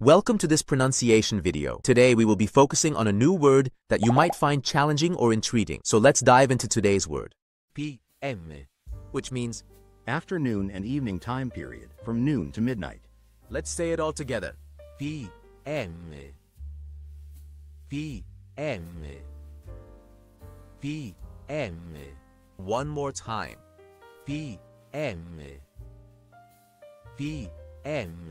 Welcome to this pronunciation video. Today we will be focusing on a new word that you might find challenging or intriguing. So let's dive into today's word, PM. which means, afternoon and evening time period from noon to midnight. let's say it all together. PM. PM. PM. One more time. PM. PM.